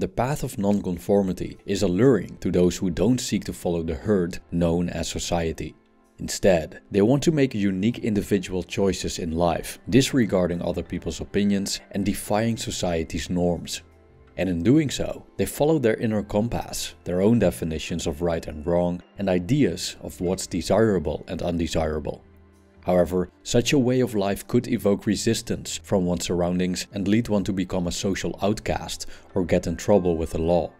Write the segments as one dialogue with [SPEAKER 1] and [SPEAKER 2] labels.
[SPEAKER 1] The path of nonconformity is alluring to those who don't seek to follow the herd known as society. Instead, they want to make unique individual choices in life, disregarding other people's opinions and defying society's norms. And in doing so, they follow their inner compass, their own definitions of right and wrong, and ideas of what's desirable and undesirable. However, such a way of life could evoke resistance from one's surroundings and lead one to become a social outcast or get in trouble with the law.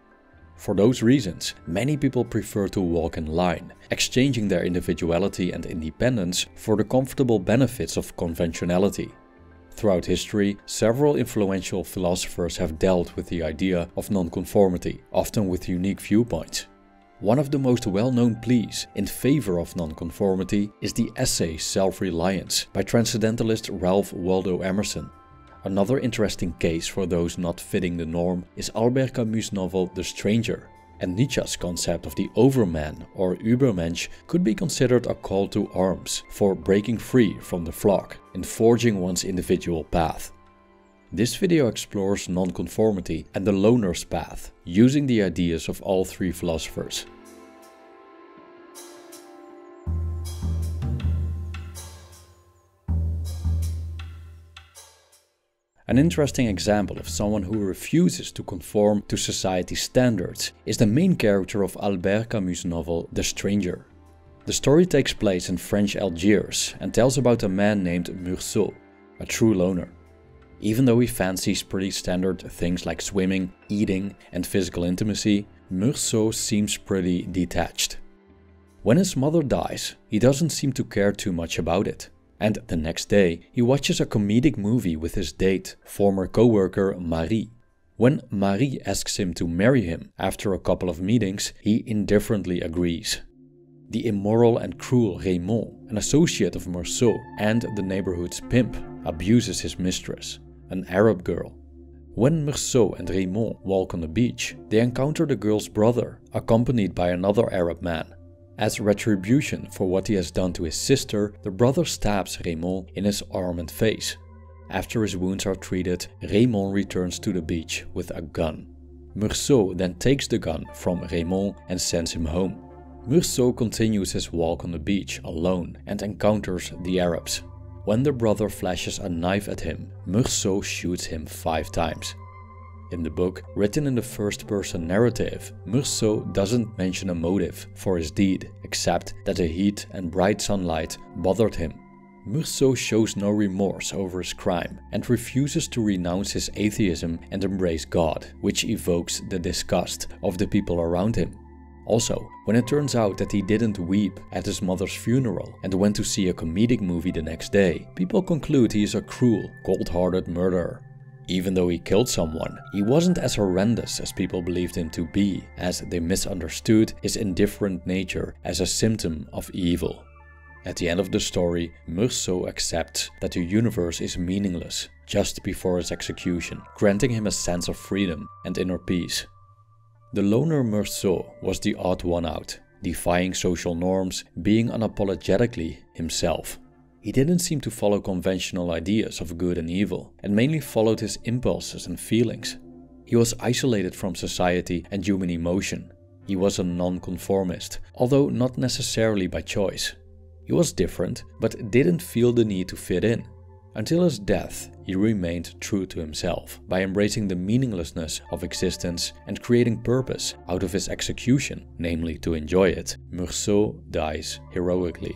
[SPEAKER 1] For those reasons, many people prefer to walk in line, exchanging their individuality and independence for the comfortable benefits of conventionality. Throughout history, several influential philosophers have dealt with the idea of nonconformity, often with unique viewpoints. One of the most well-known pleas in favor of nonconformity is the essay Self-Reliance by transcendentalist Ralph Waldo Emerson. Another interesting case for those not fitting the norm is Albert Camus' novel The Stranger, and Nietzsche's concept of the overman or Übermensch could be considered a call to arms for breaking free from the flock and forging one's individual path. This video explores nonconformity and the loner's path, using the ideas of all three philosophers. An interesting example of someone who refuses to conform to society's standards is the main character of Albert Camus' novel The Stranger. The story takes place in French Algiers and tells about a man named Meursault, a true loner. Even though he fancies pretty standard things like swimming, eating and physical intimacy, Meursault seems pretty detached. When his mother dies, he doesn't seem to care too much about it. And the next day, he watches a comedic movie with his date, former co-worker Marie. When Marie asks him to marry him after a couple of meetings, he indifferently agrees. The immoral and cruel Raymond, an associate of Meursault and the neighborhood's pimp, abuses his mistress an Arab girl. When Meursault and Raymond walk on the beach, they encounter the girl's brother, accompanied by another Arab man. As retribution for what he has done to his sister, the brother stabs Raymond in his arm and face. After his wounds are treated, Raymond returns to the beach with a gun. Meursault then takes the gun from Raymond and sends him home. Meursault continues his walk on the beach alone and encounters the Arabs. When the brother flashes a knife at him, Meursault shoots him five times. In the book, written in the first person narrative, Meursault doesn't mention a motive for his deed, except that the heat and bright sunlight bothered him. Meursault shows no remorse over his crime and refuses to renounce his atheism and embrace God, which evokes the disgust of the people around him. Also, when it turns out that he didn't weep at his mother's funeral and went to see a comedic movie the next day, people conclude he is a cruel, cold-hearted murderer. Even though he killed someone, he wasn't as horrendous as people believed him to be, as they misunderstood his indifferent nature as a symptom of evil. At the end of the story, Meursault accepts that the universe is meaningless just before his execution, granting him a sense of freedom and inner peace. The loner Meursault was the odd one out, defying social norms, being unapologetically himself. He didn't seem to follow conventional ideas of good and evil, and mainly followed his impulses and feelings. He was isolated from society and human emotion. He was a nonconformist, although not necessarily by choice. He was different, but didn't feel the need to fit in. Until his death, he remained true to himself by embracing the meaninglessness of existence and creating purpose out of his execution, namely to enjoy it. Meursault dies heroically.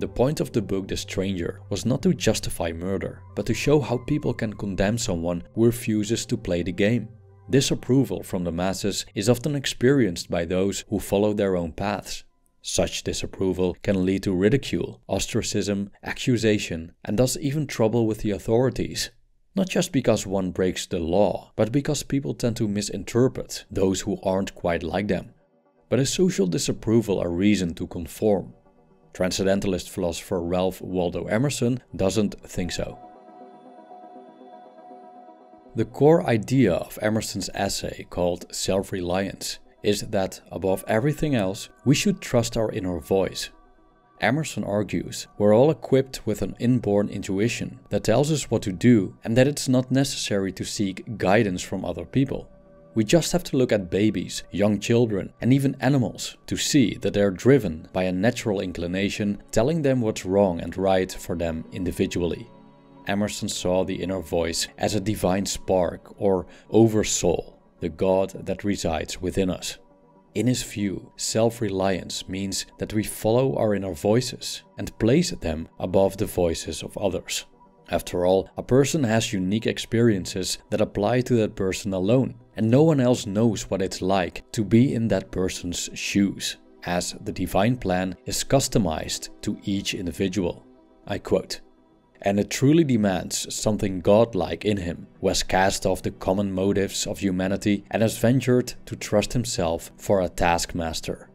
[SPEAKER 1] The point of the book The Stranger was not to justify murder, but to show how people can condemn someone who refuses to play the game. Disapproval from the masses is often experienced by those who follow their own paths. Such disapproval can lead to ridicule, ostracism, accusation, and thus even trouble with the authorities. Not just because one breaks the law, but because people tend to misinterpret those who aren't quite like them. But is social disapproval a reason to conform? Transcendentalist philosopher Ralph Waldo Emerson doesn't think so. The core idea of Emerson's essay called Self-Reliance is that, above everything else, we should trust our inner voice. Emerson argues we're all equipped with an inborn intuition that tells us what to do and that it's not necessary to seek guidance from other people. We just have to look at babies, young children, and even animals to see that they are driven by a natural inclination telling them what's wrong and right for them individually. Emerson saw the inner voice as a divine spark or oversoul, the God that resides within us. In his view, self reliance means that we follow our inner voices and place them above the voices of others. After all, a person has unique experiences that apply to that person alone, and no one else knows what it's like to be in that person's shoes, as the divine plan is customized to each individual. I quote, and it truly demands something godlike in him, who has cast off the common motives of humanity and has ventured to trust himself for a taskmaster.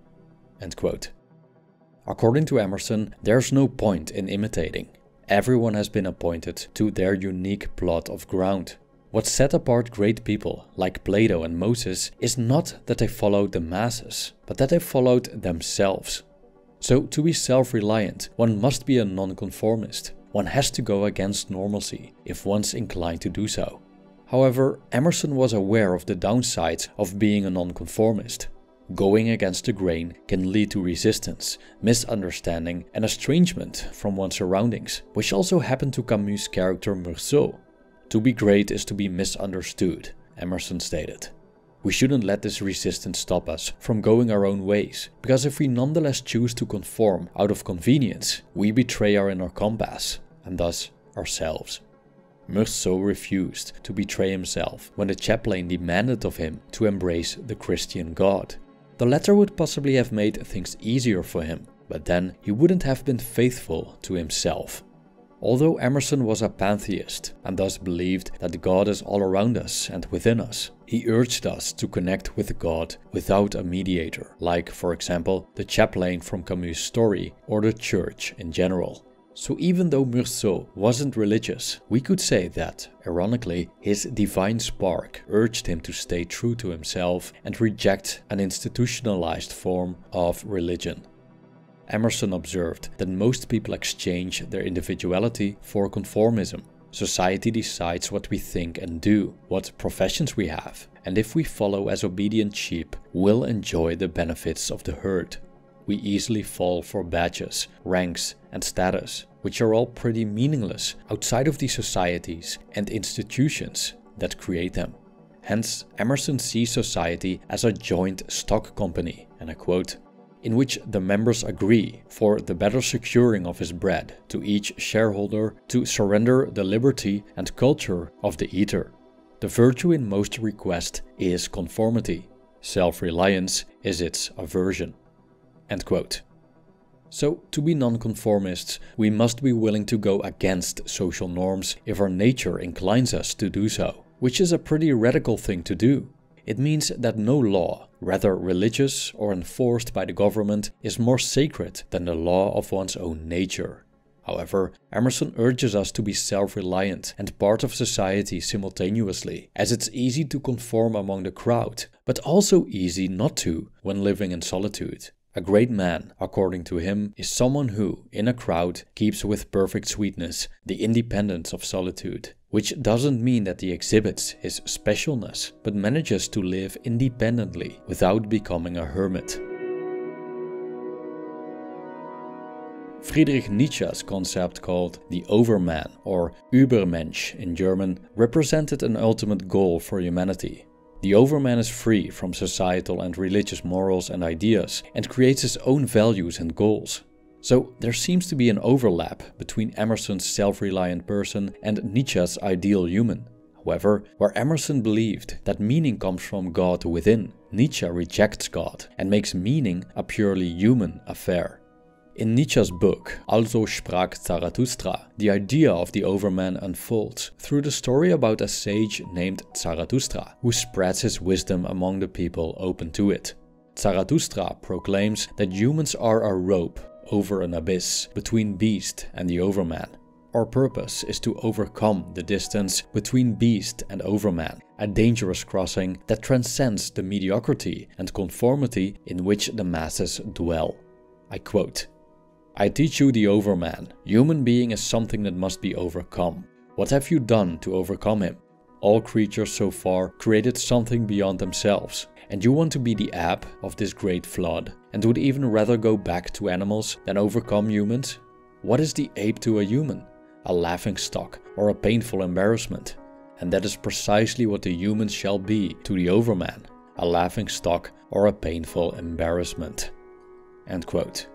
[SPEAKER 1] According to Emerson, there's no point in imitating. Everyone has been appointed to their unique plot of ground. What set apart great people like Plato and Moses is not that they followed the masses, but that they followed themselves. So, to be self reliant, one must be a nonconformist. One has to go against normalcy if one's inclined to do so. However, Emerson was aware of the downsides of being a nonconformist. Going against the grain can lead to resistance, misunderstanding, and estrangement from one's surroundings, which also happened to Camus' character Meursault. To be great is to be misunderstood, Emerson stated. We shouldn't let this resistance stop us from going our own ways, because if we nonetheless choose to conform out of convenience, we betray our inner compass, and thus ourselves. Meursault refused to betray himself when the chaplain demanded of him to embrace the Christian God. The latter would possibly have made things easier for him, but then he wouldn't have been faithful to himself. Although Emerson was a pantheist and thus believed that God is all around us and within us, he urged us to connect with God without a mediator, like, for example, the chaplain from Camus' story or the church in general. So even though Meursault wasn't religious, we could say that, ironically, his divine spark urged him to stay true to himself and reject an institutionalized form of religion. Emerson observed that most people exchange their individuality for conformism. Society decides what we think and do, what professions we have, and if we follow as obedient sheep, we'll enjoy the benefits of the herd we easily fall for badges, ranks, and status, which are all pretty meaningless outside of the societies and institutions that create them. Hence, Emerson sees society as a joint stock company, and I quote, in which the members agree for the better securing of his bread to each shareholder to surrender the liberty and culture of the eater. The virtue in most request is conformity. Self-reliance is its aversion. End quote. So, to be nonconformists, we must be willing to go against social norms if our nature inclines us to do so, which is a pretty radical thing to do. It means that no law, whether religious or enforced by the government, is more sacred than the law of one's own nature. However, Emerson urges us to be self reliant and part of society simultaneously, as it's easy to conform among the crowd, but also easy not to when living in solitude. A great man, according to him, is someone who, in a crowd, keeps with perfect sweetness the independence of solitude, which doesn't mean that he exhibits his specialness, but manages to live independently without becoming a hermit. Friedrich Nietzsche's concept called the Overman or Übermensch in German represented an ultimate goal for humanity, the overman is free from societal and religious morals and ideas and creates his own values and goals. So there seems to be an overlap between Emerson's self-reliant person and Nietzsche's ideal human. However, where Emerson believed that meaning comes from God within, Nietzsche rejects God and makes meaning a purely human affair. In Nietzsche's book, Also sprach Zarathustra, the idea of the Overman unfolds through the story about a sage named Zarathustra, who spreads his wisdom among the people open to it. Zarathustra proclaims that humans are a rope over an abyss between beast and the Overman. Our purpose is to overcome the distance between beast and overman, a dangerous crossing that transcends the mediocrity and conformity in which the masses dwell. I quote, I teach you the overman. Human being is something that must be overcome. What have you done to overcome him? all creatures so far created something beyond themselves. And you want to be the ebb of this great flood and would even rather go back to animals than overcome humans? What is the ape to a human? A laughing stock or a painful embarrassment? And that is precisely what the humans shall be to the overman a laughing stock or a painful embarrassment. End quote.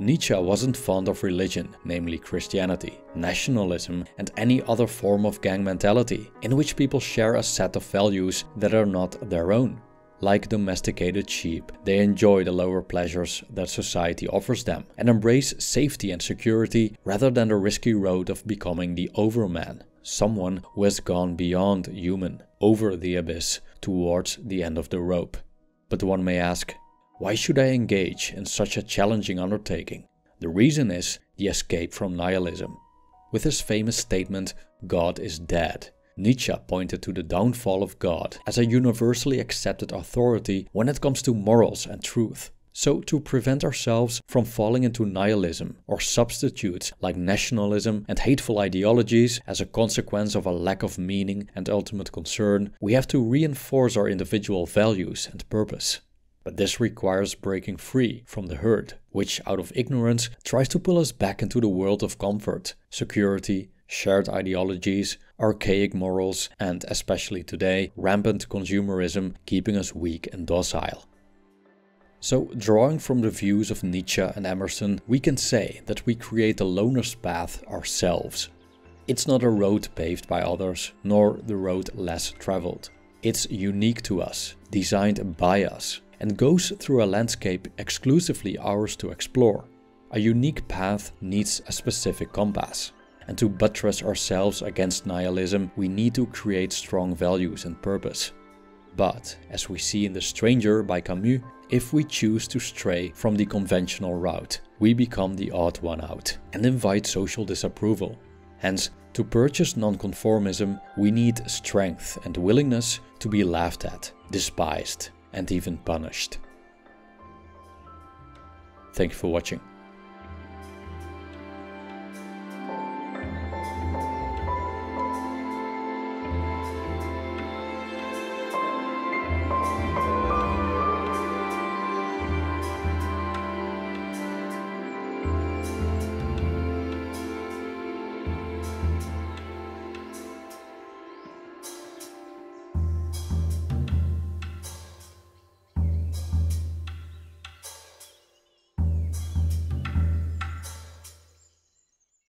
[SPEAKER 1] Nietzsche wasn't fond of religion, namely Christianity, nationalism, and any other form of gang mentality, in which people share a set of values that are not their own. Like domesticated sheep, they enjoy the lower pleasures that society offers them and embrace safety and security rather than the risky road of becoming the overman, someone who has gone beyond human, over the abyss, towards the end of the rope. But one may ask, why should I engage in such a challenging undertaking? The reason is the escape from nihilism. With his famous statement, God is dead, Nietzsche pointed to the downfall of God as a universally accepted authority when it comes to morals and truth. So, to prevent ourselves from falling into nihilism or substitutes like nationalism and hateful ideologies as a consequence of a lack of meaning and ultimate concern, we have to reinforce our individual values and purpose. But this requires breaking free from the herd, which out of ignorance tries to pull us back into the world of comfort, security, shared ideologies, archaic morals, and especially today, rampant consumerism keeping us weak and docile. So, drawing from the views of Nietzsche and Emerson, we can say that we create the loner's path ourselves. It's not a road paved by others, nor the road less traveled. It's unique to us, designed by us, and goes through a landscape exclusively ours to explore. A unique path needs a specific compass. And to buttress ourselves against nihilism, we need to create strong values and purpose. But, as we see in The Stranger by Camus, if we choose to stray from the conventional route, we become the odd one out and invite social disapproval. Hence, to purchase nonconformism, we need strength and willingness to be laughed at, despised, and even punished. Thank you for watching.